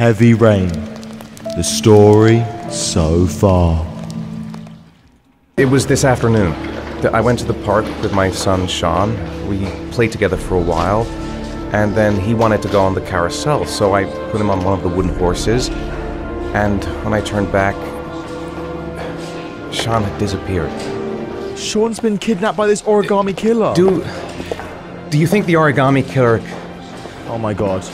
Heavy Rain. The story so far. It was this afternoon. that I went to the park with my son Shaun. We played together for a while, and then he wanted to go on the carousel, so I put him on one of the wooden horses. And when I turned back, Shaun had disappeared. Shaun's been kidnapped by this origami killer. Do do you think the origami killer? Oh my god.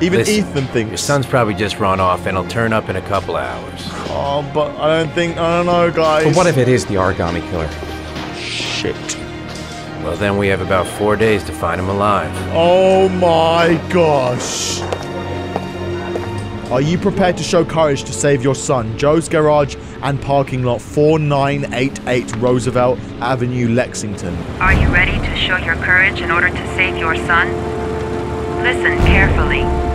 Even Listen, Ethan thinks. Your thinks. son's probably just run off and he'll turn up in a couple hours. Oh, but I don't think. I don't know, guys. But what if it is the origami killer? Shit. Well, then we have about four days to find him alive. Oh my gosh. Are you prepared to show courage to save your son? Joe's Garage and Parking Lot 4988 Roosevelt Avenue, Lexington. Are you ready to show your courage in order to save your son? Listen carefully.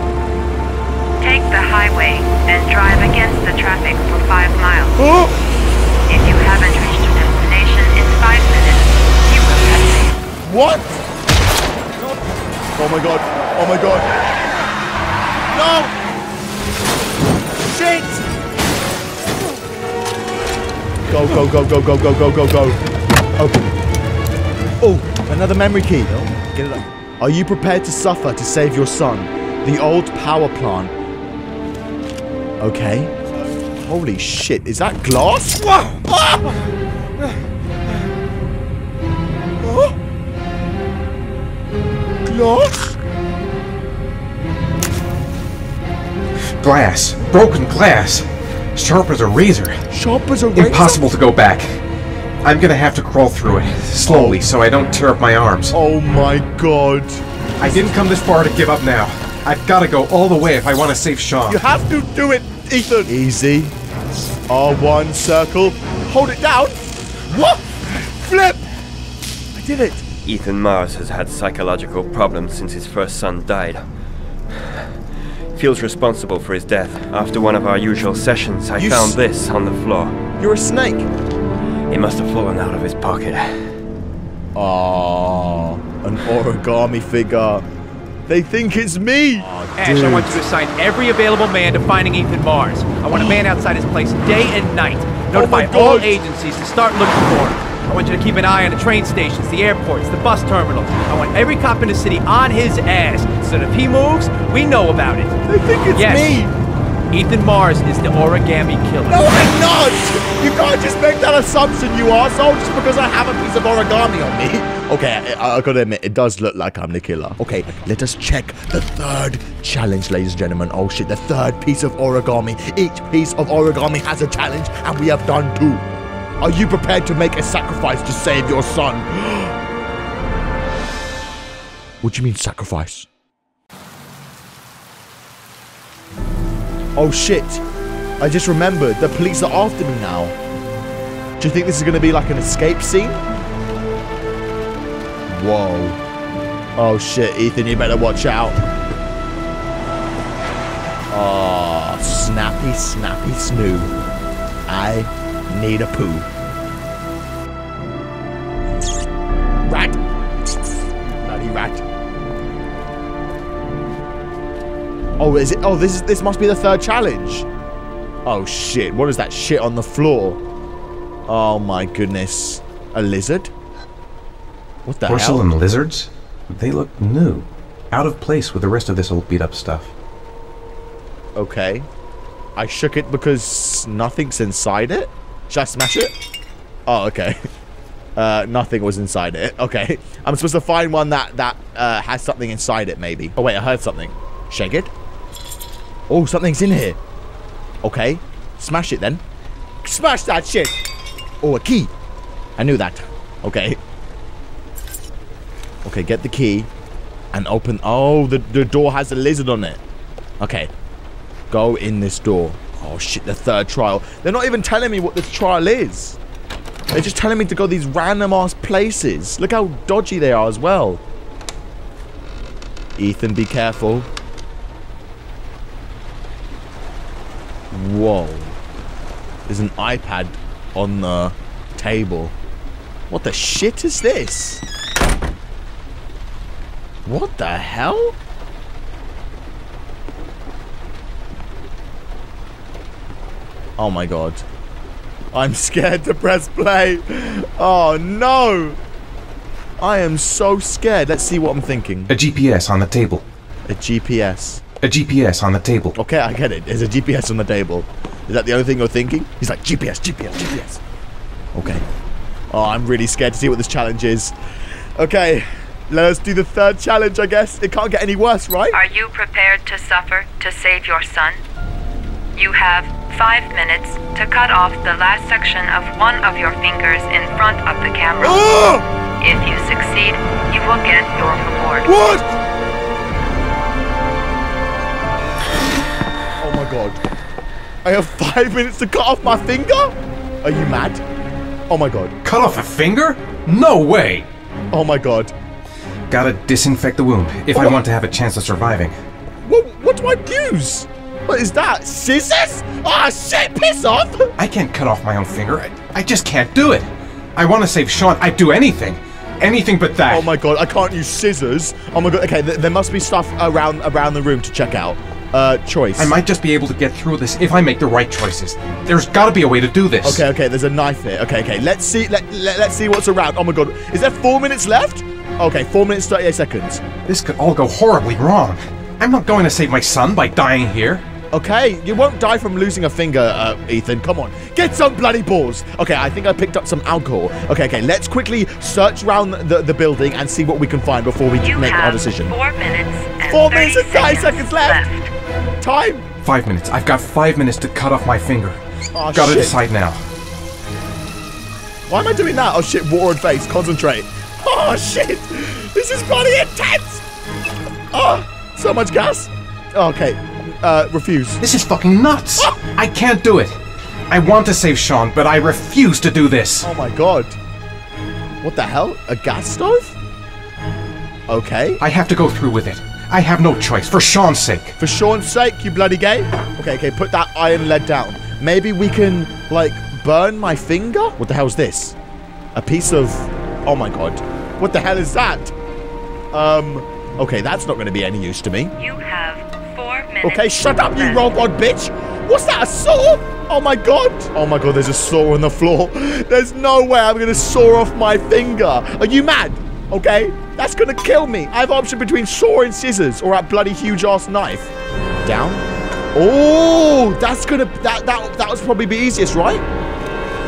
Take the highway and drive against the traffic for five miles. Oh! If you haven't reached your destination in five minutes, you will have failed. What? Oh my god. Oh my god. No! Shit! Go, go, go, go, go, go, go, go, go. Open. Oh, another memory key. Oh, get it up. Are you prepared to suffer to save your son? The old power plant. Okay. Holy shit, is that glass? Whoa! Ah! Glass? Glass, broken glass, sharp as a razor. Sharp as a razor? Impossible to go back. I'm gonna have to crawl through it slowly so I don't tear up my arms. Oh my god. I didn't come this far to give up now. I've gotta go all the way if I want to save Shaun. You have to do it, Ethan. Easy. R1 circle. Hold it down. What? Flip. I did it. Ethan Mars has had psychological problems since his first son died. Feels responsible for his death. After one of our usual sessions, I You found this on the floor. You're a snake. It must have fallen out of his pocket. Ah, an origami figure. They think it's me. Ash, I want you to assign every available man to finding Ethan Mars. I want a man outside his place day and night. Oh notify my all agencies to start looking for him. I want you to keep an eye on the train stations, the airports, the bus terminals. I want every cop in the city on his ass, so that if he moves, we know about it. They think it's Yes. me. Ethan Mars is the origami killer. No, I'm not. You can't just make that assumption, you arsehole, just because I have a piece of origami on me. Okay, I, I gotta admit, it does look like I'm the killer. Okay, let us check the third challenge, ladies and gentlemen. Oh shit, the third piece of origami. Each piece of origami has a challenge, and we have done two. Are you prepared to make a sacrifice to save your son? what do you mean, sacrifice? Oh shit. I just remembered. The police are after me now. Do you think this is going to be like an escape scene? Whoa. Oh shit, Ethan, you better watch out. Oh, snappy, snappy snoo. I need a poo. Rat. Bloody rat. Oh, is it? Oh, this is this must be the third challenge. Oh shit! What is that shit on the floor? Oh my goodness! A lizard? What the Porcelain hell? lizards? They look new. Out of place with the rest of this old beat up stuff. Okay. I shook it because nothing's inside it. Should I smash it? Oh, okay. Uh, nothing was inside it. Okay. I'm supposed to find one that that uh, has something inside it, maybe. Oh wait, I heard something. Shake it. Oh, something's in here. Okay. Smash it then. Smash that shit. Oh, a key. I knew that. Okay. Okay, get the key and open. Oh, the, the door has a lizard on it. Okay. Go in this door. Oh shit, the third trial. They're not even telling me what this trial is. They're just telling me to go these random ass places. Look how dodgy they are as well. Ethan, be careful. Wall. There's an iPad on the table. What the shit is this? What the hell? Oh my god. I'm scared to press play. Oh no! I am so scared. Let's see what I'm thinking. A GPS on the table. A GPS. A GPS on the table. Okay, I get it. There's a GPS on the table. Is that the only thing you're thinking? He's like, GPS, GPS, GPS. Okay. Oh, I'm really scared to see what this challenge is. Okay, let us do the third challenge, I guess. It can't get any worse, right? Are you prepared to suffer to save your son? You have five minutes to cut off the last section of one of your fingers in front of the camera. Oh! If you succeed, you will get your reward. What? God. I have five minutes to cut off my finger? Are you mad? Oh my god. Cut off a finger? No way! Oh my god. Gotta disinfect the wound if I Oh. want to have a chance of surviving. What, what do I use? What is that? Scissors? Ah, shit, piss off! I can't cut off my own finger. I, I just can't do it. I want to save Shaun. I'd do anything. Anything but that. Oh my god, I can't use scissors. Oh my god, okay, th- there must be stuff around around the room to check out. Uh, choice. I might just be able to get through this if I make the right choices. There's gotta be a way to do this. Okay, okay, there's a knife here. Okay, okay, let's see, let, let, let's see what's around. Oh my god, is there four minutes left? Okay, four minutes, 38 seconds. This could all go horribly wrong. I'm not going to save my son by dying here. Okay, you won't die from losing a finger, uh, Ethan. Come on, get some bloody balls. Okay, I think I picked up some alcohol. Okay, okay, let's quickly search around the, the building and see what we can find before we You make our decision. four minutes and Four minutes and 30 seconds left. Time. Five minutes. I've got five minutes to cut off my finger. Oh, Gotta shit. decide now. Why am I doing that? Oh shit, water and face. Concentrate. Oh shit. This is bloody intense. Oh, so much gas. Okay. Uh, refuse. This is fucking nuts. I can't do it. I want to save Shaun, but I refuse to do this. Oh my god. What the hell? A gas stove? Okay. I have to go through with it. I have no choice, for Shaun's sake. For Shaun's sake, you bloody gay. Okay, okay, put that iron lead down. Maybe we can, like, burn my finger? What the hell's this? A piece of... Oh my god. What the hell is that? Um, okay, that's not going to be any use to me. You have four minutes. Okay, shut up, you left. robot bitch! What's that, a saw? Oh my god! Oh my god, there's a saw on the floor. There's no way I'm gonna saw off my finger. Are you mad? Okay? That's gonna kill me. I have option between saw and scissors or a bloody huge ass knife. Down. Oh, that's gonna that that that was probably be easiest, right?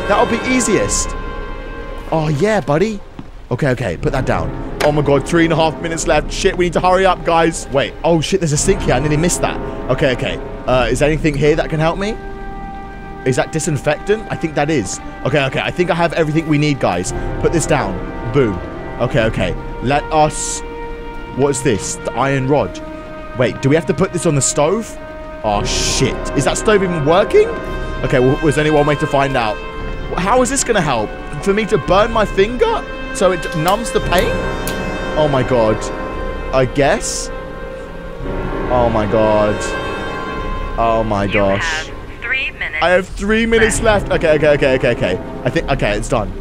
That'll be easiest. Oh yeah, buddy. Okay, okay, put that down. Oh my god, three and a half minutes left. Shit, we need to hurry up, guys. Wait. Oh shit, there's a sink here. I nearly missed that. Okay, okay. Uh, is there anything here that can help me? Is that disinfectant? I think that is. Okay, okay. I think I have everything we need, guys. Put this down. Boom. Okay, okay. Let us... What is this? The iron rod. Wait, do we have to put this on the stove? Oh, shit. Is that stove even working? Okay, well, was there any one way to find out? How is this going to help? For me to burn my finger? So it numbs the pain? Oh, my God. I guess? Oh, my God. Oh, my gosh. have three minutes. I have three minutes left. Okay, okay, okay, okay, okay. I think, okay, it's done.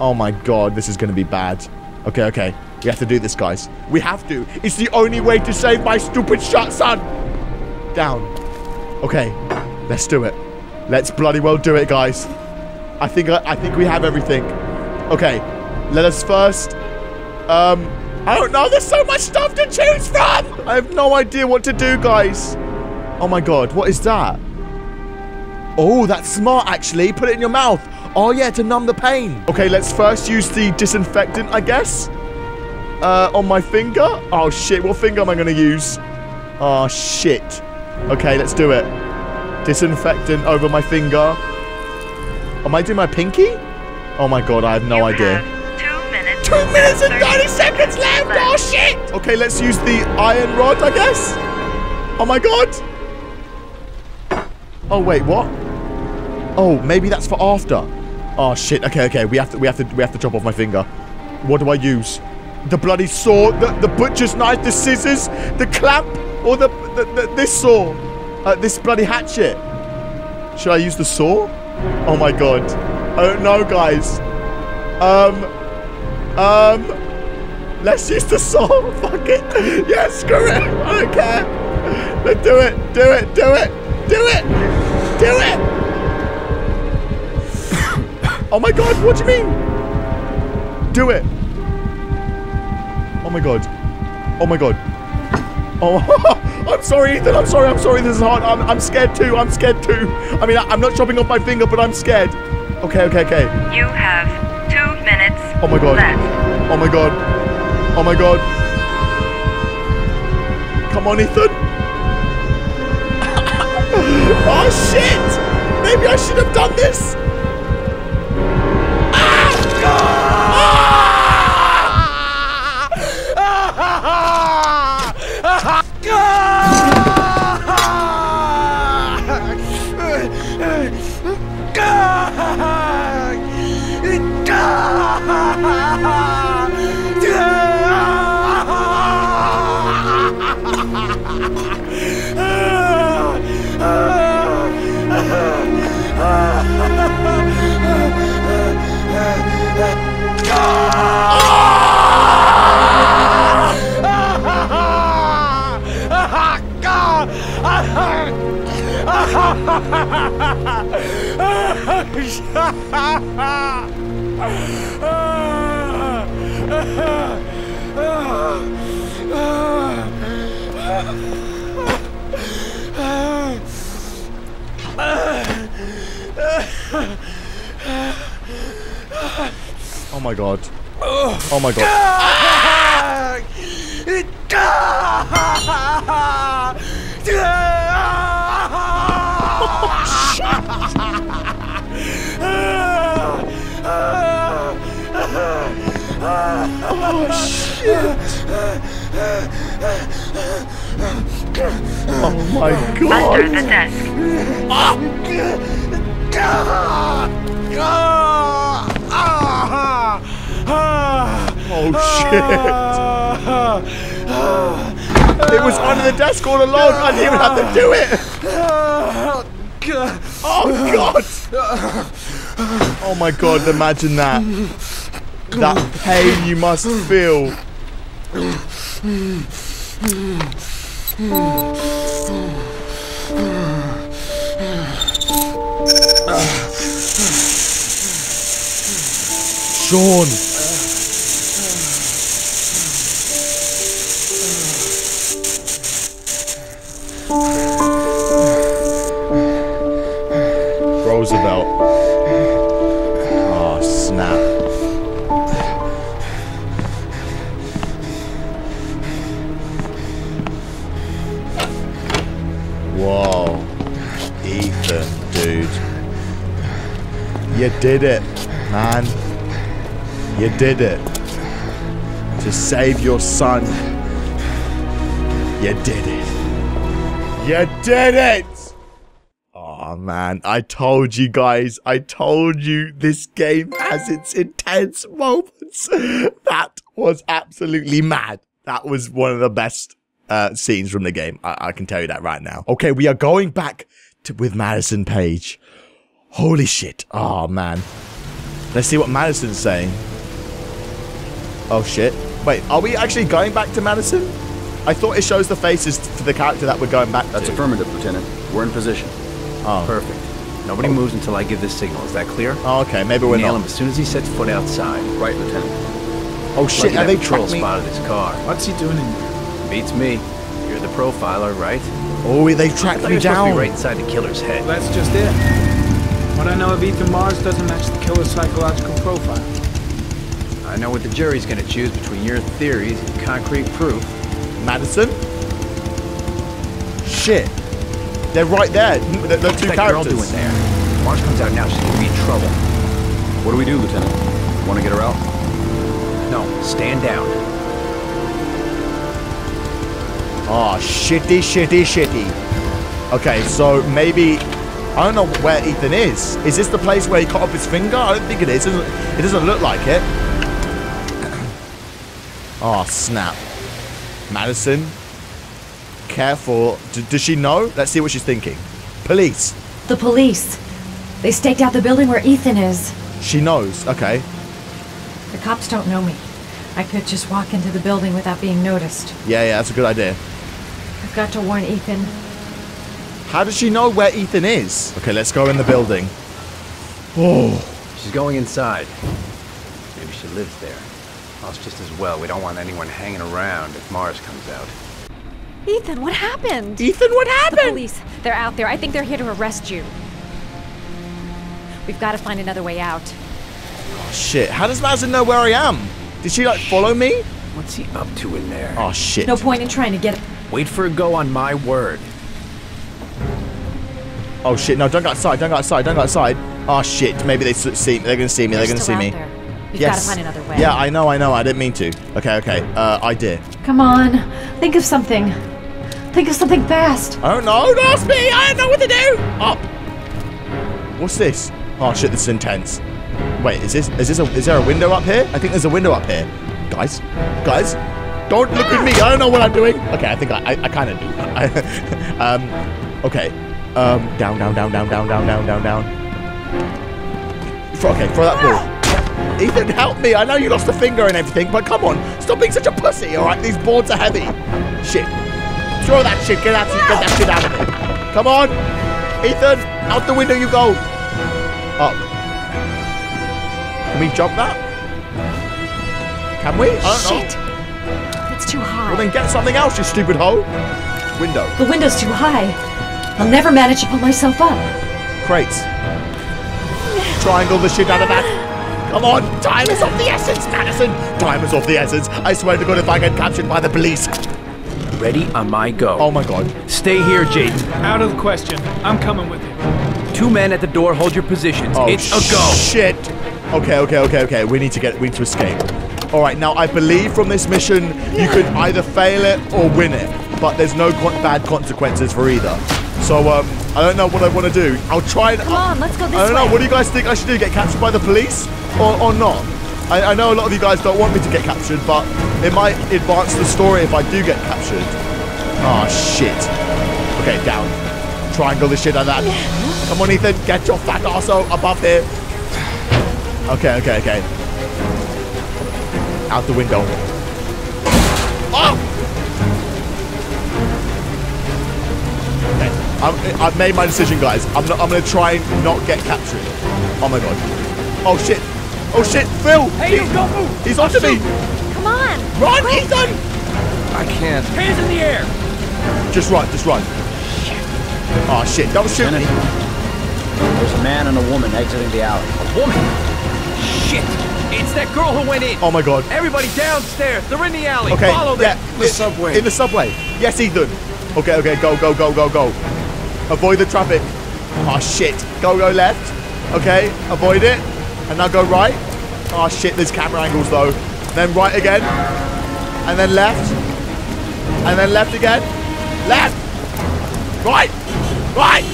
Oh my god, this is going to be bad. Okay, okay. We have to do this, guys. We have to. It's the only way to save my stupid shot son. Down. Okay, let's do it. Let's bloody well do it, guys. I think I, I think we have everything. Okay, let us first. Um, I don't know. There's so much stuff to choose from. I have no idea what to do, guys. Oh my god, what is that? Oh, that's smart, actually. Put it in your mouth. Oh, yeah, to numb the pain. Okay, let's first use the disinfectant, I guess. Uh, on my finger. Oh, shit. What finger am I going to use? Oh, shit. Okay, let's do it. Disinfectant over my finger. Am I doing my pinky? Oh, my God. I have no You idea. have two minutes. Two minutes and 30 seconds left. Oh, shit. Okay, let's use the iron rod, I guess. Oh, my God. Oh, wait, what? Oh, maybe that's for after. Oh shit. Okay, okay. We have to we have to we have to chop off my finger. What do I use? The bloody saw, the, the butcher's knife, the scissors, the clamp, or the, the, the this saw? Uh, this bloody hatchet. Should I use the saw? Oh my god. I don't know, guys. Um um Let's use the saw. Fuck it. Yeah, screw it. I don't care. Let's do it. Do it. Do it. Do it. Do it. Oh my god, what do you mean? Do it. Oh my god. Oh my god. Oh, I'm sorry, Ethan. I'm sorry. I'm sorry. This is hard. I'm, I'm scared too. I'm scared too. I mean, I, I'm not chopping off my finger, but I'm scared. Okay, okay, okay. You have two minutes Oh my god. left. Oh my god. Oh my god. Come on, Ethan. oh shit! Maybe I should have done this. My god. Oh my god. Oh my god! Under the desk. Oh ah. shit. It was under the desk all along. I didn't even have to do it. Oh god. Oh my god, imagine that. That pain you must feel. Shaun. Roosevelt. Oh, snap. Whoa. Ethan, dude. You did it, man. You did it. To save your son. You did it. You did it! Oh man, I told you guys, I told you this game has its intense moments. That was absolutely mad. That was one of the best uh, scenes from the game. I, I can tell you that right now. Okay, we are going back to, with Madison Paige. Holy shit. Oh man. Let's see what Madison's saying. Oh shit. Wait, are we actually going back to Madison? I thought it shows the faces to the character that we're going back That's to. affirmative, Lieutenant. We're in position. Oh. Perfect. Nobody oh. moves until I give this signal. Is that clear? Oh, okay, maybe we're Nail not. him as soon as he sets foot outside. Right, Lieutenant. Oh shit, Lucky are they patrol tracked me? spotted his car. What's he doing in there? Beats me. You're the profiler, right? Oh, they I tracked thought me you were supposed to down. be right inside the killer's head. That's just it. What I know of Ethan Mars doesn't match the killer's psychological profile. I know what the jury's gonna choose between your theories and concrete proof. Madison? Shit. They're right there. The, the What's two that girl characters. doing there? Mars comes out now. She's gonna be in trouble. What do we do, Lieutenant? Want to get her out? No, stand down. Oh, shitty, shitty, shitty. Okay, so maybe... I don't know where Ethan is. Is this the place where he cut off his finger? I don't think it is. It doesn't, it doesn't look like it. Oh, snap. Madison? Careful. D- does she know? Let's see what she's thinking. Police. The police. They staked out the building where Ethan is. She knows. Okay. The cops don't know me. I could just walk into the building without being noticed. Yeah, yeah, that's a good idea. I've got to warn Ethan. How does she know where Ethan is? Okay, let's go in the building. Oh, She's going inside. Maybe she lives there. Well, it's just as well. We don't want anyone hanging around if Mars comes out. Ethan, what happened? Ethan, what happened? The happened? police. They're out there. I think they're here to arrest you. We've got to find another way out. Oh, shit, how does Madison know where I am? Did she like follow me? What's he up to in there? Oh shit. No point in trying to get. Wait for a go on my word. Oh shit, no, don't go outside, don't go outside, don't go outside. Oh shit, maybe they see me, they're gonna see me, they're They're gonna see me. there. We've yes. got to find another way. Yeah, I know, I know, I didn't mean to. Okay, okay, uh, idea. Come on, think of something. Think of something fast. I don't know, don't ask me, I don't know what to do! Up! What's this? Oh shit, this is intense. Wait, is this, is this a, is there a window up here? I think there's a window up here. Guys, guys, don't look at me, I don't know what I'm doing. Okay, I think I, I, I kinda do. um, okay. Um, down, down, down, down, down, down, down, down, down. Okay, throw that ball. Ethan, help me. I know you lost a finger and everything, but come on. Stop being such a pussy, alright? These boards are heavy. Shit. Throw that shit. Get that, get that shit out of me. Come on. Ethan, out the window you go. Up. Can we jump that? Can we? Shit. know. It's too high. Well, then get something else, you stupid hoe. Window. The window's too high. I'll never manage to pull myself up. Crates. Triangle the shit out of that. Come on, time is of the essence, Madison. Time is of the essence. I swear to God, if I get captured by the police. Ready on my go. Oh my God. Stay here, Jayden. Out of the question. I'm coming with you. Two men at the door. Hold your positions. Oh it's a go. Shit. Okay, okay, okay, okay. We need to get. We need to escape. All right. Now I believe from this mission you could either fail it or win it, but there's no con- bad consequences for either. So um, I don't know what I want to do. I'll try and. Come on, let's go this I don't know. way. What do you guys think I should do? Get captured by the police or, or not? I, I know a lot of you guys don't want me to get captured, but it might advance the story if I do get captured. Oh shit. Okay, down. Triangle the shit out of that. Come on, Ethan. Get your fat arsehole above here. Okay, okay, okay. Out the window. Oh! Okay. I'm, I've made my decision, guys. I'm, not, I'm gonna try and not get captured. Oh my god. Oh shit. Oh shit, Phil! Hey, He- you don't move. He's onto me! Come on. Run, Ethan! I can't. Hands in the air. Just run, just run. Oh shit, don't shoot me. There's a man and a woman exiting the alley. A woman. Shit. It's that girl who went in. Oh my god. Everybody downstairs. They're in the alley. Okay, Follow yeah, them. the subway. In the subway. Yes, Ethan. Okay, okay, go, go, go, go, go. Avoid the traffic. Oh shit. Go, go left. Okay, avoid it. And now go right. Oh shit, there's camera angles though. Then right again. And then left. And then left again. Left. Right. Right.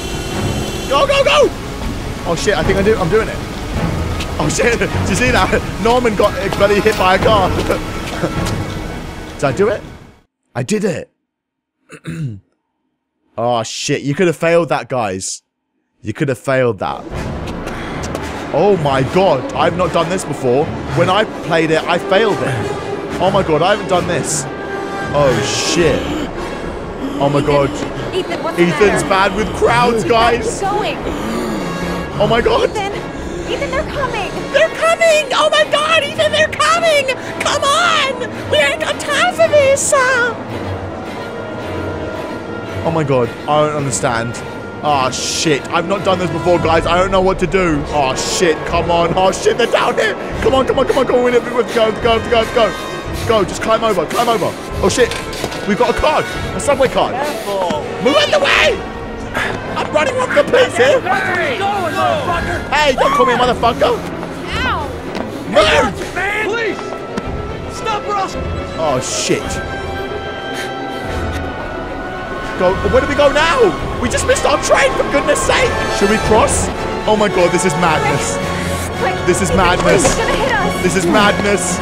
Go, go, go. Oh shit, I think I do. I'm doing it. Oh shit, did you see that? Norman got got hit by a car. Did I do it? I did it. oh shit, you could have failed that, guys. You could have failed that. Oh my god, I've not done this before. When I played it, I failed it. Oh my god, I haven't done this. Oh shit. Oh my god. Ethan, Ethan's bad with crowds, guys. Going. Oh my god. Ethan. Ethan, they're coming. They're coming! Oh my god, Ethan, they're coming! Come on! We ain't got time for this! Oh my god, I don't understand. Oh shit, I've not done this before, guys. I don't know what to do. Oh shit, come on. Oh shit, they're down here. Come on, come on, come on, come on. Go, go, go, go, go. Go, just climb over, climb over. Oh shit, we've got a card, a subway card. Move out the way! I'm running off the place here. Hey, don't call me a motherfucker. Ow. Move! Man. Please. Stop or else. Oh shit. Go where do we go now? We just missed our train for goodness sake! Should we cross? Oh my god, this is madness. Quick. This is madness. He's gonna hit us. This is madness.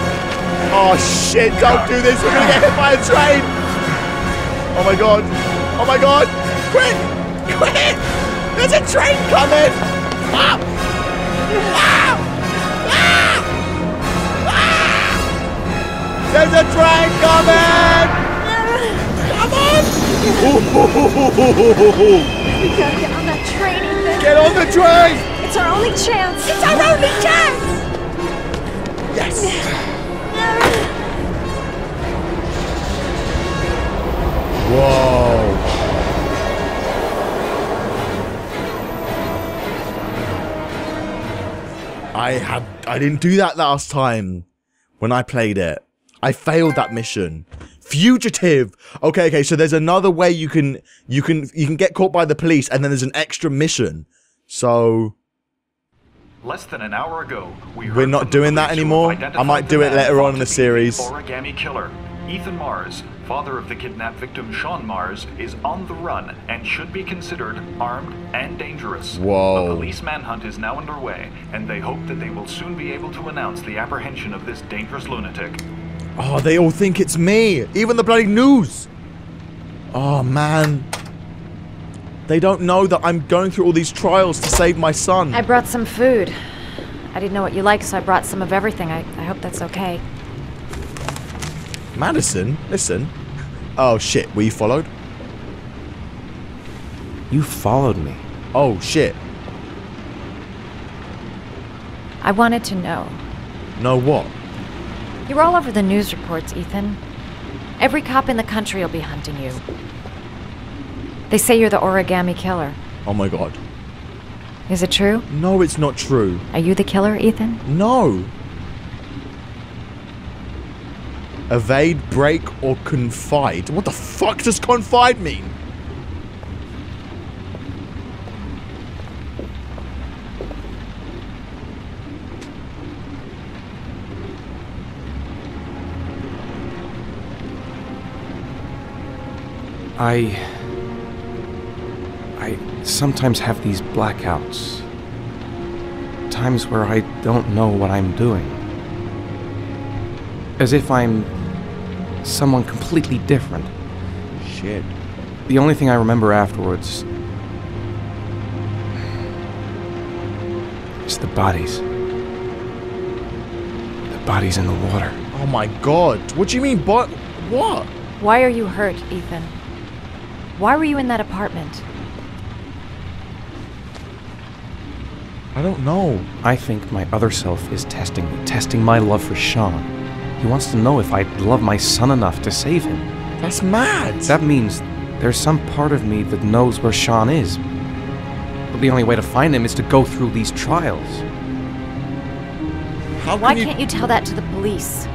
Oh shit, don't do this, we're gonna get hit by a train! Oh my god. Oh my god! Quick! Quick! There's a train coming! Ah! Ah! Ah! Ah! There's a train coming! Come on! We gotta get on that train, Ethan. Get on the train! It's our only chance. It's our only chance. Yes. Whoa. I had I didn't do that last time when I played it. I failed that mission. Fugitive. Okay, okay, so there's another way you can you can you can get caught by the police and then there's an extra mission. So Less than an hour ago, we we're not doing that anymore. I might do it later on in the series. Origami killer. Ethan Mars, father of the kidnapped victim Shaun Mars, is on the run and should be considered armed and dangerous. Whoa. A police manhunt is now underway, and they hope that they will soon be able to announce the apprehension of this dangerous lunatic. Oh, they all think it's me. Even the bloody news. Oh, man. They don't know that I'm going through all these trials to save my son. I brought some food. I didn't know what you like, so I brought some of everything. I, I hope that's okay. Madison, listen. Oh, shit. Were you followed? You followed me. Oh, shit. I wanted to know. Know what? You're all over the news reports, Ethan. Every cop in the country will be hunting you. They say you're the origami killer. Oh my god. Is it true? No, it's not true. Are you the killer, Ethan? No. Evade, break, or confide. What the fuck does confide mean? I. I sometimes have these blackouts. Times where I don't know what I'm doing. As if I'm someone completely different. Shit. The only thing I remember afterwards is the bodies. The bodies in the water. Oh my god. What do you mean, but what? Why are you hurt, Ethan? Why were you in that apartment? I don't know. I think my other self is testing me, testing my love for Shaun. He wants to know if I love my son enough to save him. That's mad. That means there's some part of me that knows where Shaun is. But the only way to find him is to go through these trials. How Why you... can't you tell that to the police?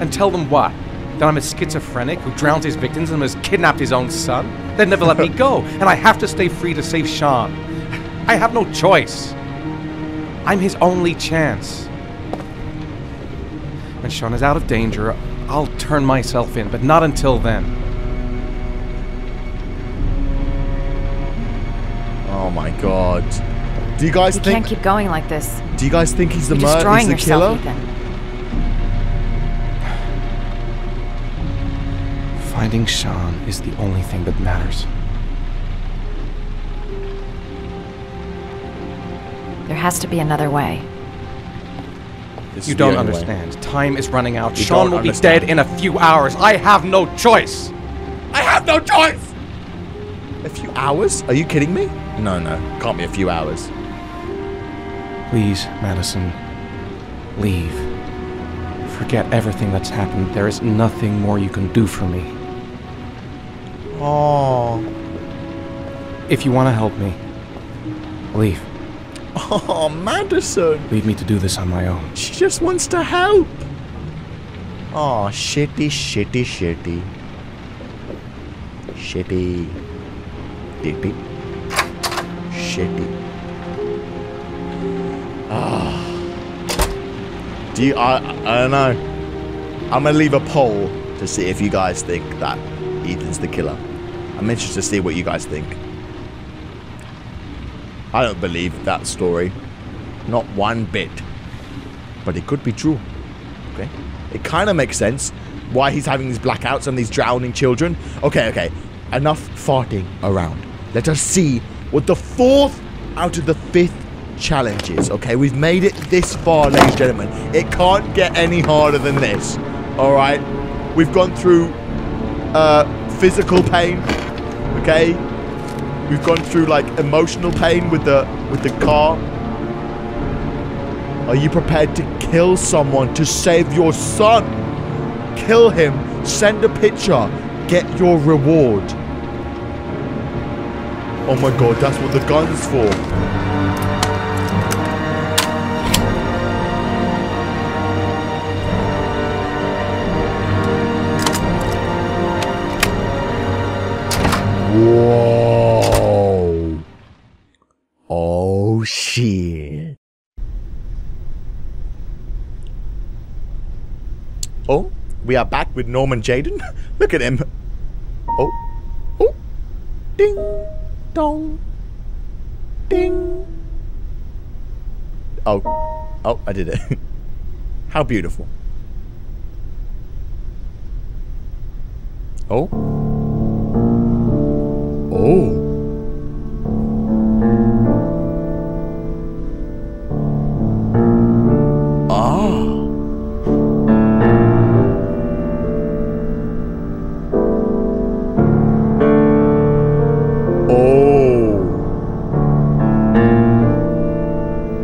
And tell them what? That I'm a schizophrenic who drowns his victims and has kidnapped his own son? They'd never let me go, and I have to stay free to save Shaun. I have no choice. I'm his only chance. When Shaun is out of danger, I'll turn myself in, but not until then. Oh my god. Do you guys You think... can't keep going like this. Do you guys think he's the murderer? He's the yourself, killer? Ethan. Finding Shaun is the only thing that matters. There has to be another way. This You don't only way. understand. Time is running out. You Shaun will understand. be dead in a few hours. I have no choice. I have no choice. A few hours? Are you kidding me? No, no. Can't be a few hours. Please, Madison, leave. Forget everything that's happened. There is nothing more you can do for me. Oh. If you want to help me, leave. Oh, Madison. Leave me to do this on my own. She just wants to help. Oh, shitty, shitty, shitty. Shitty. Dippy. Shitty. Ah. Do you, I, I don't know. I'm gonna leave a poll to see if you guys think that Ethan's the killer. I'm interested to see what you guys think. I don't believe that story. Not one bit. But it could be true. Okay? It kind of makes sense why he's having these blackouts and these drowning children. Okay, okay. Enough farting around. Let us see what the fourth out of the fifth challenge is. Okay, we've made it this far, ladies and gentlemen. It can't get any harder than this. Alright? We've gone through uh, physical pain. Okay? We've gone through like emotional pain with the with the car. Are you prepared to kill someone to save your son? Kill him, send a picture, get your reward. Oh my god, that's what the gun's for. Whoa. Oh shit. Oh, we are back with Norman Jayden. Look at him. Oh. Oh. Ding. Dong. Ding. Oh. Oh, I did it. How beautiful. Oh. Oh. Ah. Oh.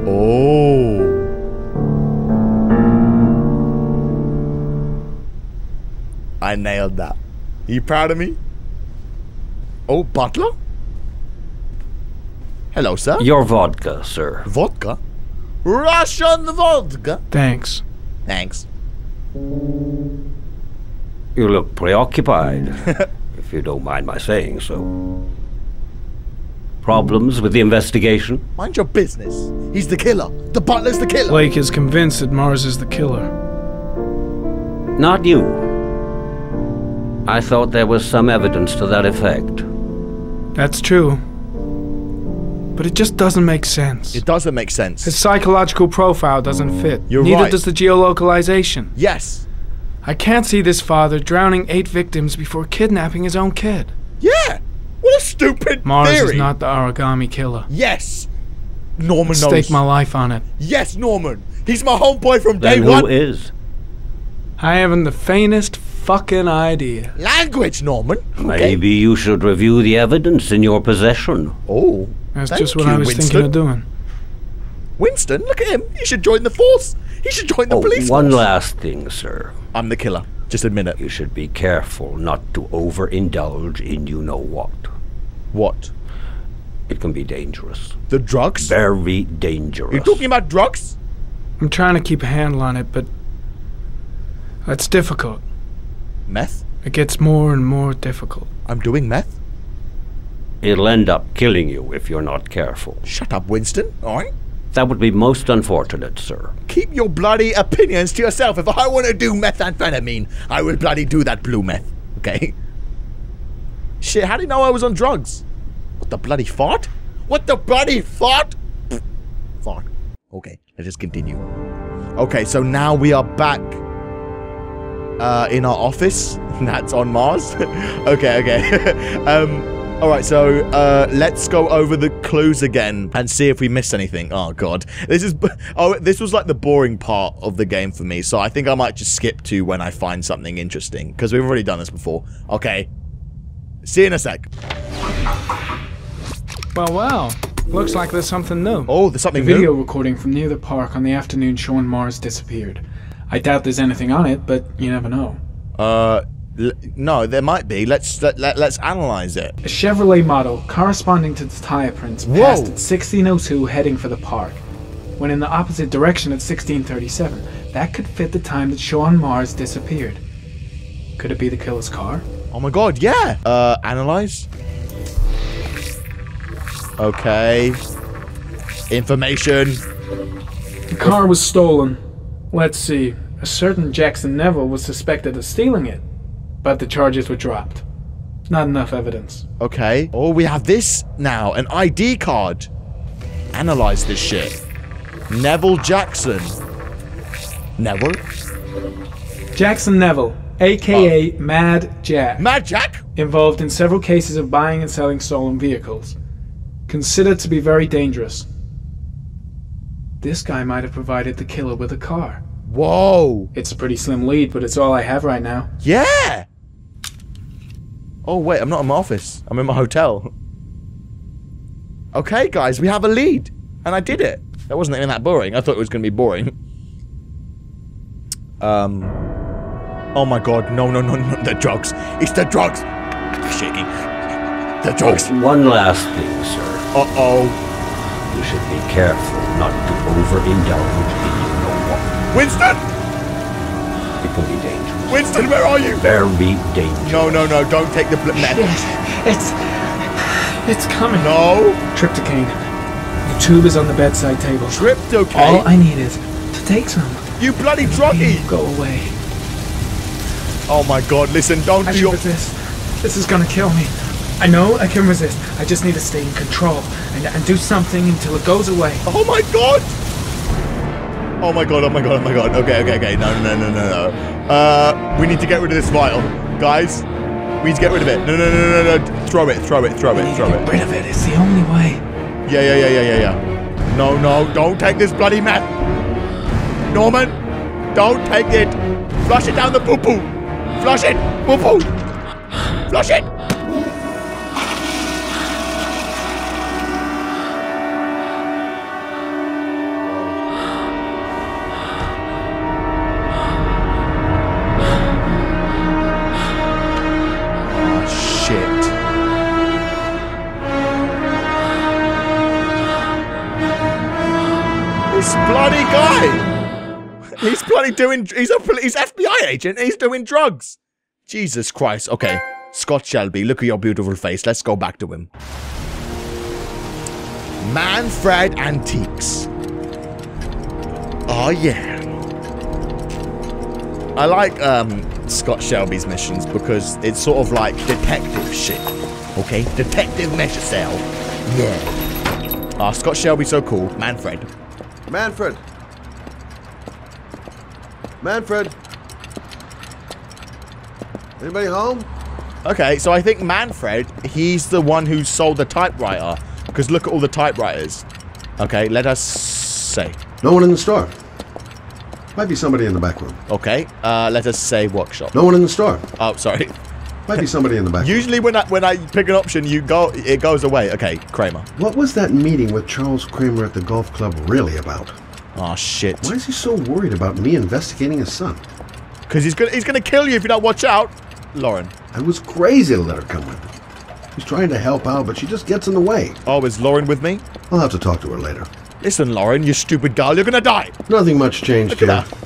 Oh. I nailed that. Are you proud of me? Oh, butler? Hello, sir. Your vodka, sir. Vodka? Russian vodka? Thanks. Thanks. You look preoccupied, if you don't mind my saying so. Problems with the investigation? Mind your business. He's the killer. The butler's the killer. Blake is convinced that Mars is the killer. Not you. I thought there was some evidence to that effect. That's true. But it just doesn't make sense. It doesn't make sense. His psychological profile doesn't fit. You're Neither right. does the geolocalization. Yes. I can't see this father drowning eight victims before kidnapping his own kid. Yeah. What a stupid Mars theory. is not the origami killer. Yes. Norman I'd knows. stake my life on it. Yes, Norman. He's my homeboy from day Then who one. is? I haven't the faintest fucking idea. Language, Norman. Maybe you should review the evidence in your possession. Oh. That's just what you, I was Winston. thinking of doing. Winston, look at him. He should join the force. He should join the Oh, police one force. last thing, sir. I'm the killer. Just admit it. You should be careful not to overindulge in you know what. What? It can be dangerous. The drugs? Very dangerous. You're talking about drugs? I'm trying to keep a handle on it, but that's difficult. Meth? It gets more and more difficult. I'm doing meth? It'll end up killing you if you're not careful. Shut up, Winston. All right? That would be most unfortunate, sir. Keep your bloody opinions to yourself. If I want to do methamphetamine, I will bloody do that blue meth. Okay? Shit, how do you know I was on drugs? What the bloody fart? What the bloody fart? Pfft, Fart. Okay, let's just continue. Okay, so now we are back uh, in our office. That's on Mars. okay, okay. um, all right, so uh, let's go over the clues again and see if we missed anything. Oh god, this is oh this was like the boring part of the game for me. So I think I might just skip to when I find something interesting because we've already done this before. Okay, see you in a sec. Well, well. Looks like there's something new. Oh, there's something A video new. recording from near the park on the afternoon Shaun Mars disappeared. I doubt there's anything on it, but you never know. Uh, l- no, there might be. Let's let, let let's analyze it. A Chevrolet model corresponding to the tire prints Whoa. passed at 1602 heading for the park. When in the opposite direction at 1637, that could fit the time that Shaun Mars disappeared. Could it be the killer's car? Oh my god, yeah. Uh, analyze. Okay. Information. The car was stolen. Let's see. A certain Jackson Neville was suspected of stealing it, but the charges were dropped. Not enough evidence. Okay. Oh, we have this now. An ID card. Analyze this shit. Neville Jackson. Neville? Jackson Neville, aka Mad Jack. Mad Jack? Involved in several cases of buying and selling stolen vehicles. Considered to be very dangerous. This guy might have provided the killer with a car. Whoa. It's a pretty slim lead, but it's all I have right now. Yeah. Oh, wait. I'm not in my office. I'm in my hotel. Okay, guys, we have a lead. And I did it. That wasn't even that boring. I thought it was going to be boring. Um. Oh my god. No, no, no, no. The drugs. It's the drugs. Shaking. The drugs. One last thing, sir. Uh-oh. You should be careful not to overindulge in you know what. Winston! It can be dangerous. Winston, where are you? Very dangerous. No, no, no. Don't take the bl- Shit. It's... It's coming. No. Triptocaine. The tube is on the bedside table. Triptocaine? All I need is to take some. You bloody druggie! Go away. Oh my god, listen, don't I do should your... resist. This is gonna kill me. I know I can resist. I just need to stay in control and, and do something until it goes away. Oh my god! Oh my god, oh my god, oh my god. Okay, okay, okay. No, no, no, no, no, no. Uh, we need to get rid of this vial. Guys, we need to get rid of it. No, no, no, no, no. Throw it, throw it, throw it, throw it. Get rid of it. It's the only way. Yeah, yeah, yeah, yeah, yeah, yeah. No, no, don't take this bloody meth. Norman, don't take it. Flush it down the poo-poo. Flush it, poo-poo. Flush it. Bloody doing. He's a he's FBI agent. He's doing drugs. Jesus Christ. Okay, Scott Shelby, look at your beautiful face. Let's go back to him. Manfred Antiques. Oh yeah. I like um, Scott Shelby's missions because it's sort of like detective shit. Okay, detective measure cell. Yeah. Ah, Scott Shelby's so cool. Manfred. Manfred. Manfred. Anybody home? Okay, so I think Manfred, he's the one who sold the typewriter. Because look at all the typewriters. Okay, let us say. No one in the store. Might be somebody in the back room. Okay, uh, let us say workshop. No one in the store. Oh, sorry. Might be somebody in the back. room. Usually when I when I pick an option, you go it goes away. Okay, Kramer. What was that meeting with Charles Kramer at the golf club really about? Oh shit. Why is he so worried about me investigating his son? Because he's gonna he's gonna kill you if you don't watch out, Lauren. I was crazy to let her come with me. He's trying to help out, but she just gets in the way. Oh, is Lauren with me? I'll have to talk to her later. Listen, Lauren, you stupid girl, you're gonna die. Nothing much changed Look at here.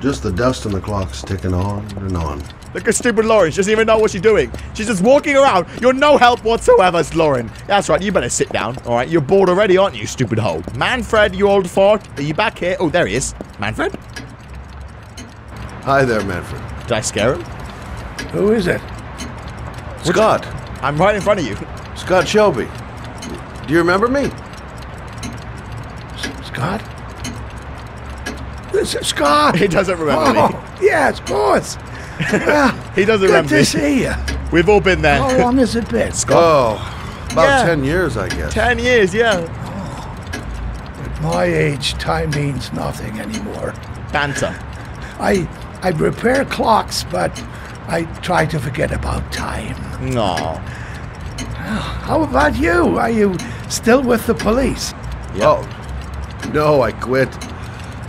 Just the dust and the clocks ticking on and on. Look at stupid Lauren. She doesn't even know what she's doing. She's just walking around. You're no help whatsoever, Lauren. That's right. You better sit down. All right. You're bored already, aren't you, stupid hoe? Manfred, you old fart. Are you back here? Oh, there he is. Manfred? Hi there, Manfred. Did I scare him? Who is it? Scott. I'm right in front of you. Scott Shelby. Do you remember me? Scott? This is Scott. He doesn't remember oh, me. Yes, of course. Well, He doesn't good remember to see you. We've all been there. How long has it been? Scott. Oh, about Yeah. 10 years, I guess. Ten years, yeah. At my age, time means nothing anymore. Banter. I I repair clocks, but I try to forget about time. No. Ah, how about you? Are you still with the police? Oh, no, I quit.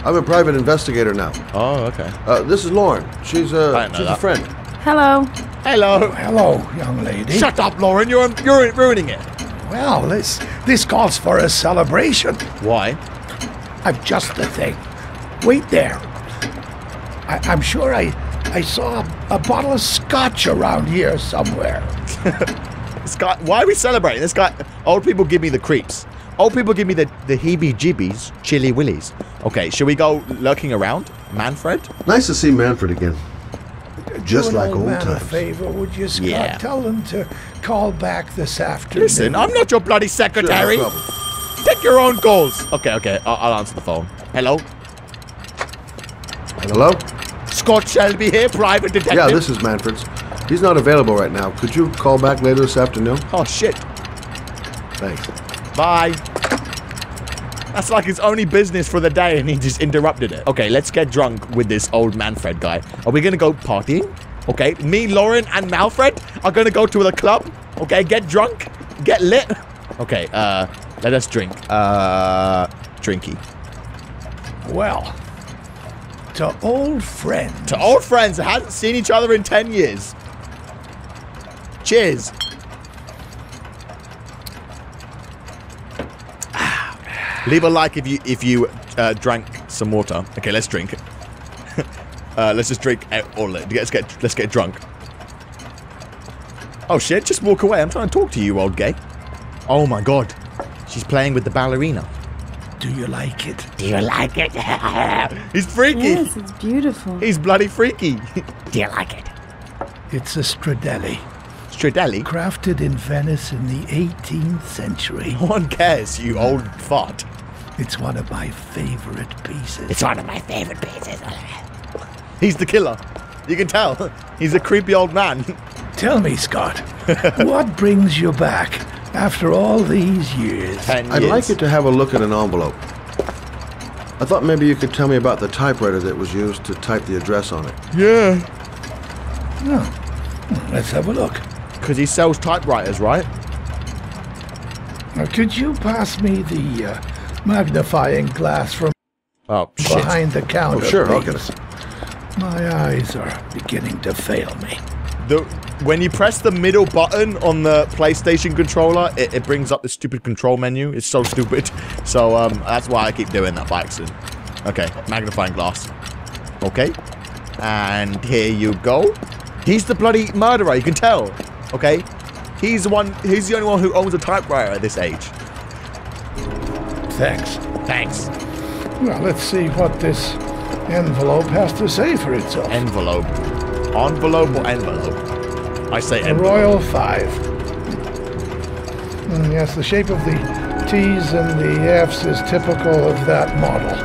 I'm a private investigator now. Oh, okay. Uh, this is Lauren. She's I a, didn't know she's a friend. Hello. Hello. Hello, young lady. Shut up, Lauren. You're you're ruining it. Well, this this calls for a celebration. Why? I've just the thing. Wait there. I, I'm sure I I saw a, a bottle of scotch around here somewhere. This guy. Why are we celebrating? This guy. Old people give me the creeps. Old people give me the the heebie-jeebies, chilly willies. Okay, should we go lurking around, Manfred? Nice to see Manfred again. Just Do an like old old man a times. favor, would you, Scott? Yeah. Tell them to call back this afternoon. Listen, I'm not your bloody secretary. Sure, no Take your own calls. Okay, okay. I'll, I'll answer the phone. Hello, Hello? Scott Shelby here, private detective. Yeah, this is Manfred's. He's not available right now. Could you call back later this afternoon? Oh shit. Thanks. Bye. That's like his only business for the day, and he just interrupted it. Okay, let's get drunk with this old Manfred guy. Are we gonna go partying? Okay, me, Lauren, and Manfred are gonna go to the club. Okay, get drunk, get lit. Okay, uh, let us drink. Uh, drinky. Well, to old friends. To old friends that hasn't seen each other in 10 years. Cheers. Leave a like if you if you uh, drank some water. Okay, let's drink. uh, let's just drink all of it. Let's get let's get drunk. Oh shit! Just walk away. I'm trying to talk to you, old gay. Oh my god, she's playing with the ballerina. Do you like it? Do you like it? He's freaky. Yes, it's beautiful. He's bloody freaky. Do you like it? It's a Stradelli. Stradelli? Crafted in Venice in the 18th century. No one cares, you old fart. It's one of my favorite pieces. It's one of my favorite pieces. He's the killer. You can tell. He's a creepy old man. Tell me, Scott, what brings you back after all these years? Ten I'd like you to have a look at an envelope. I thought maybe you could tell me about the typewriter that was used to type the address on it. Yeah. Oh, let's have a look. Because he sells typewriters, right? Now, could you pass me the uh, magnifying glass from oh, behind the counter? Oh, sure? My eyes are beginning to fail me. The when you press the middle button on the PlayStation controller, it, it brings up the stupid control menu. It's so stupid. So um, that's why I keep doing that by accident. Okay, magnifying glass. Okay, and here you go. He's the bloody murderer. You can tell. Okay, he's the one. He's the only one who owns a typewriter at this age. Thanks. Thanks. Well, let's see what this envelope has to say for itself. Envelope. Envelope or envelope? I say A envelope. Royal 5. Mm, yes, the shape of the T's and the F's is typical of that model.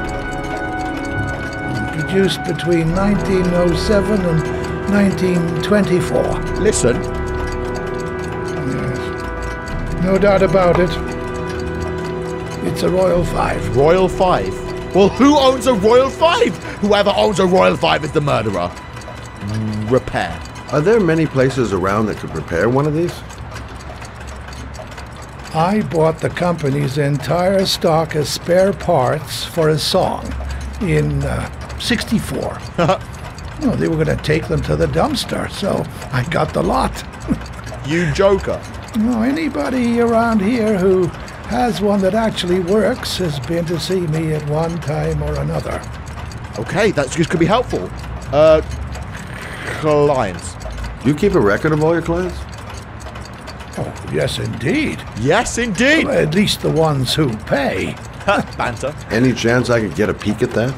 Produced between 1907 and 1924. Listen. Yes. No doubt about it. It's a Royal 5. Royal 5? Well, who owns a Royal 5? Whoever owns a Royal 5 is the murderer. Repair. Are there many places around that could repair one of these? I bought the company's entire stock of spare parts for a song in uh, 64. no, they were going to take them to the dumpster, so I got the lot. You joker. No, anybody around here who has one that actually works has been to see me at one time or another. Okay, that's this could be helpful. Uh, clients. Do you keep a record of all your clients? Oh, yes, indeed. Yes, indeed. Well, at least the ones who pay. Banter. Any chance I could get a peek at that?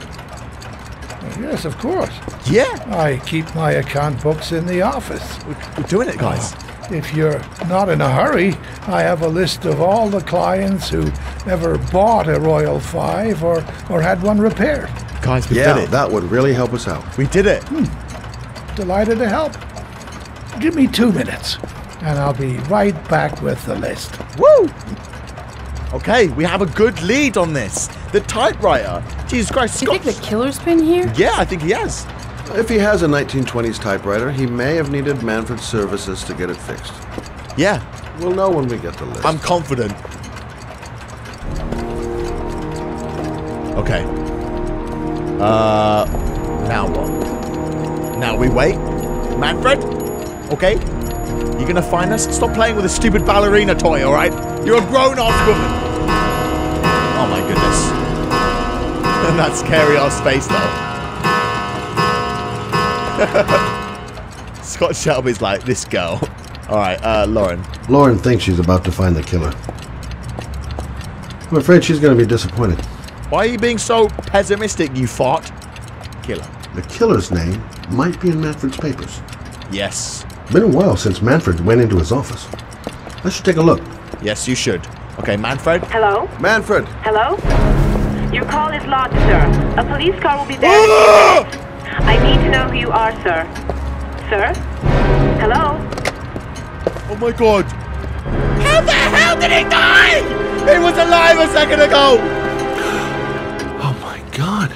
Yes, of course. Yeah. I keep my account books in the office. We're doing it, guys. If you're not in a hurry, I have a list of all the clients who ever bought a Royal 5 or, or had one repaired. Guys, we yeah, did it. that would really help us out. We did it. Hmm. Delighted to help. Give me two minutes, and I'll be right back with the list. Woo! Okay, we have a good lead on this. The typewriter. Jesus Christ, Do you think the killer's been here? Yeah, I think he has. If he has a 1920s typewriter, he may have needed Manfred's services to get it fixed. Yeah. We'll know when we get the list. I'm confident. Okay. Uh, now what? Now we wait. Manfred? Okay? You're gonna find us? Stop playing with a stupid ballerina toy, alright? You're a grown-ass woman. Oh my goodness. And that scary ass face though. Scott Shelby's like, this girl. Alright, uh, Lauren. Lauren thinks she's about to find the killer. I'm afraid she's going to be disappointed. Why are you being so pessimistic, you fart? Killer. The killer's name might be in Manfred's papers. Yes. Been a while since Manfred went into his office. I should take a look. Yes, you should. Okay, Manfred? Hello? Manfred! Hello? Your call is lodged, sir. A police car will be there. In a few minutes. I need to know who you are, sir. Sir? Hello? Oh my god. How the hell did he die? He was alive a second ago. Oh my god.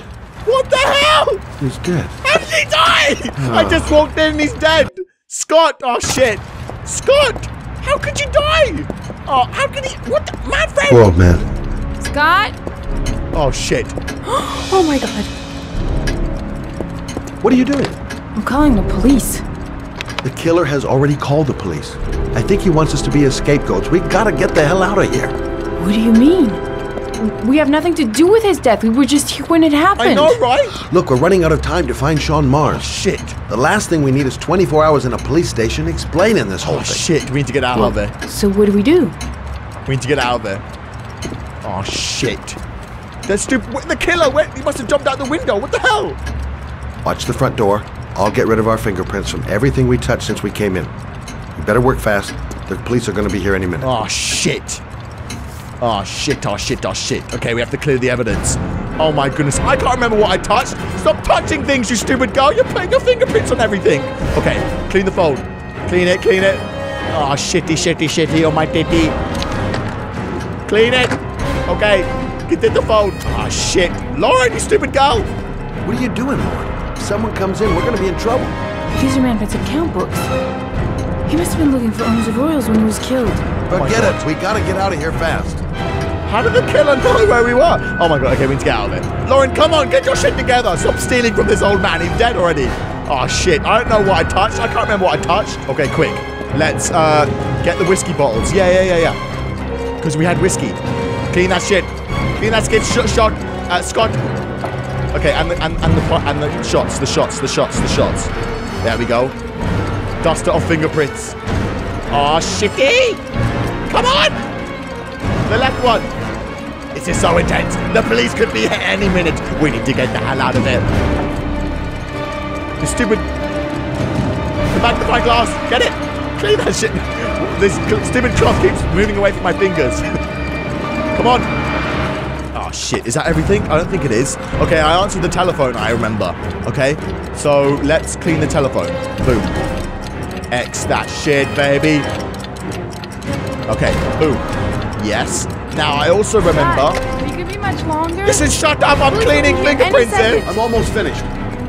What the hell? He's dead. How did he die? I just walked in and he's dead. Scott, oh shit. Scott, how could you die? Oh, how could he? What the? Manfred! Poor old man. Scott? Oh, shit. oh my god. What are you doing? I'm calling the police. The killer has already called the police. I think he wants us to be his scapegoats. We gotta get the hell out of here. What do you mean? We have nothing to do with his death. We were just here when it happened. I know, right? Look, we're running out of time to find Shaun Mars. Oh, shit. The last thing we need is 24 hours in a police station explaining this whole Oh, thing. shit. We need to get out of there. So what do we do? We need to get out of there. Oh, shit. That stupid. The killer went. He must have jumped out the window. What the hell? Watch the front door. I'll get rid of our fingerprints from everything we touched since we came in. We better work fast. The police are gonna be here any minute. Oh, shit. Oh, shit. Oh, shit. Oh, shit. Okay, we have to clear the evidence. Oh, my goodness. I can't remember what I touched. Stop touching things, you stupid girl. You're putting your fingerprints on everything. Okay, clean the phone. Clean it, clean it. Oh, shitty, shitty, shitty on my titty. Clean it. Okay, get in the phone. Oh, shit. Lauren, you stupid girl. What are you doing, Lauren? If someone comes in, we're gonna be in trouble. These are Manfred's account books. He must have been looking for owners of Royals when he was killed. Forget it. We gotta get out of here fast. How did the killer know where we were? Oh my god, okay, we need to get out of it. Lauren, come on, get your shit together. Stop stealing from this old man. He's dead already. Oh shit, I don't know what I touched. I can't remember what I touched. Okay, quick. Let's uh get the whiskey bottles. Yeah, yeah, yeah, yeah. Because we had whiskey. Clean that shit. Clean that skid sh- shot. Uh, Scott. Okay, and the, and, and the and the shots, the shots, the shots, the shots. There we go. Dust it off fingerprints. Oh shitty! Come on! The left one. This is so intense. The police could be here any minute. We need to get the hell out of here. The stupid. The magnifying glass. Get it. Clean that shit. This stupid cloth keeps moving away from my fingers. Come on. Oh shit. Is that everything? I don't think it is. Okay, I answered the telephone. I remember. Okay. So let's clean the telephone. Boom. X that shit, baby. Okay. Boom. Yes. Now I also remember. Dad, you could be much longer. Listen, shut up! I'm Please cleaning don't leave any fingerprints here. second. I'm almost finished.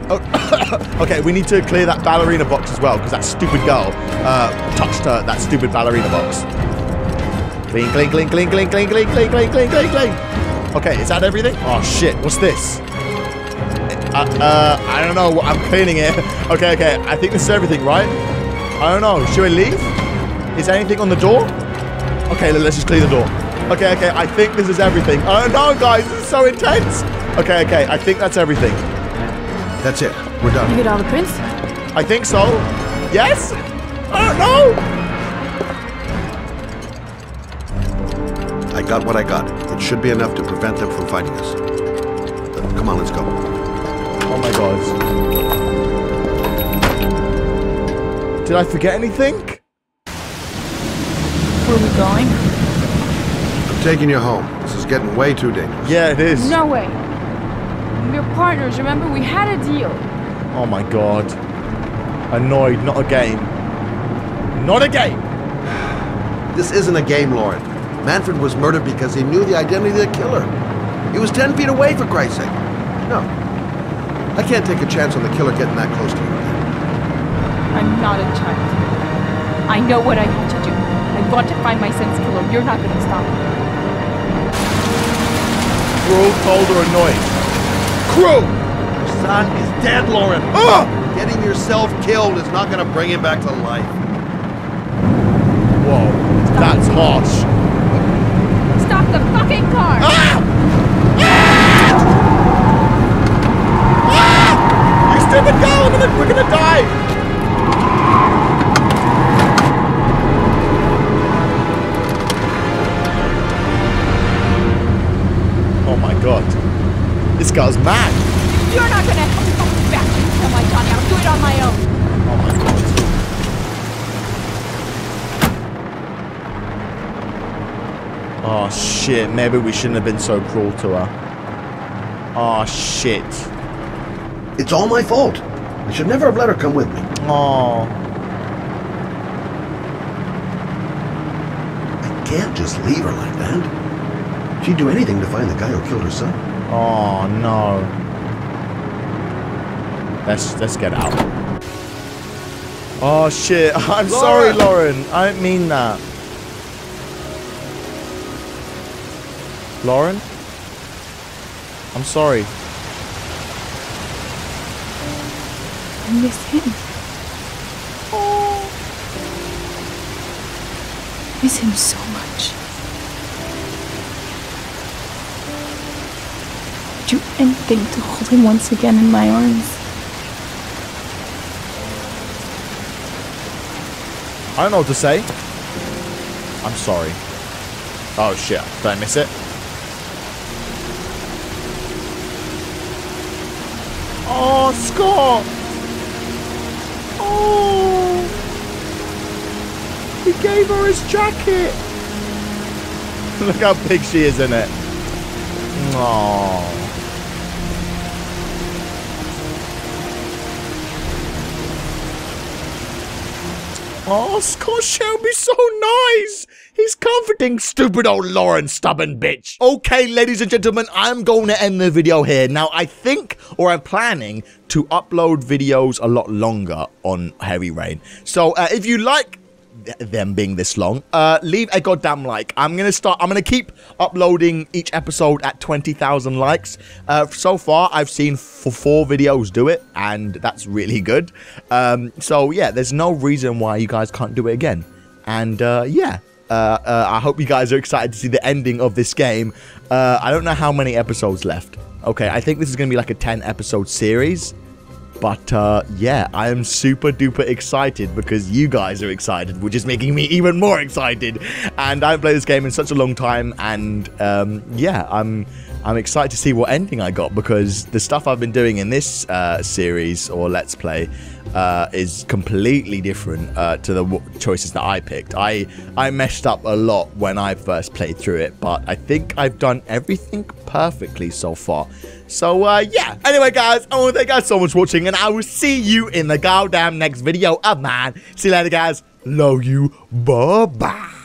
Oh, okay, we need to clear that ballerina box as well because that stupid girl uh, touched her, that stupid ballerina box. Clean, clean, clean, clean, clean, clean, clean, clean, clean, clean, clean, clean. Okay, is that everything? Oh shit! What's this? Uh, uh, I don't know. I'm cleaning it. Okay, okay. I think this is everything, right? I don't know. Should we leave? Is there anything on the door? Okay, let's just clean the door. Okay, okay. I think this is everything. Oh, don't guys. This is so intense. Okay, okay. I think that's everything. That's it. We're done. You get all the prints? I think so. Yes? I don't know. I got what I got. It should be enough to prevent them from finding us. Come on, let's go. Oh my god. Did I forget anything? Where are we going? I'm taking you home. This is getting way too dangerous. Yeah, it is. No way. We're partners, remember? We had a deal. Oh my god. Annoyed, not a game. Not a game. This isn't a game, Lauren. Manfred was murdered because he knew the identity of the killer. He was 10 feet away, for Christ's sake. No. I can't take a chance on the killer getting that close to you. I'm not a child. I know what I need to do. I want to find my son's killer. You're not going to stop me. Cruel, cold, or annoyed? Crew! Your son is dead, Lauren. Ah! Getting yourself killed is not going to bring him back to life. Whoa. That's harsh. Stop the fucking car! Ah! Ah! You stupid girl! Gonna- We're gonna die! Oh my god. This guy's mad. You're not to help me come back kill my Johnny. I'll do it on my own. Oh my god. Oh shit, maybe we shouldn't have been so cruel to her. Oh shit. It's all my fault. I should never have let her come with me. Oh. I can't just leave her like that. She'd do anything to find the guy who killed her son. Oh no. Let's let's get out. Oh shit. I'm sorry, Lauren. I didn't mean that. Lauren? I'm sorry. I miss him. I miss him so much. I'd do anything to hold him once again in my arms. I don't know what to say. I'm sorry. Oh shit, did I miss it? Oh, Scott! Oh! He gave her his jacket! Look how big she is in it. Aww. Oh, Scott Shelby's so nice. He's comforting stupid old Lauren, stubborn bitch. Okay, ladies and gentlemen, I'm going to end the video here. Now, I think, or I'm planning, to upload videos a lot longer on Heavy Rain. So, uh, if you like them being this long, uh, leave a goddamn like. I'm gonna start. I'm gonna keep uploading each episode at 20,000 likes. Uh, so far, I've seen four videos do it, and that's really good. Um, so yeah, there's no reason why you guys can't do it again. And uh, yeah. Uh, uh, I hope you guys are excited to see the ending of this game. Uh, I don't know how many episodes left. Okay, I think this is going to be like a 10 episode series. But uh, yeah, I am super duper excited because you guys are excited, which is making me even more excited. And I haven't played this game in such a long time, and um, yeah, I'm I'm excited to see what ending I got because the stuff I've been doing in this uh, series or let's play uh, is completely different uh, to the choices that I picked. I I messed up a lot when I first played through it, but I think I've done everything perfectly so far. So uh, yeah. Anyway, guys, I want to thank you guys so much for watching, and I will see you in the goddamn next video of mine. See you later, guys. Love you. Bye bye.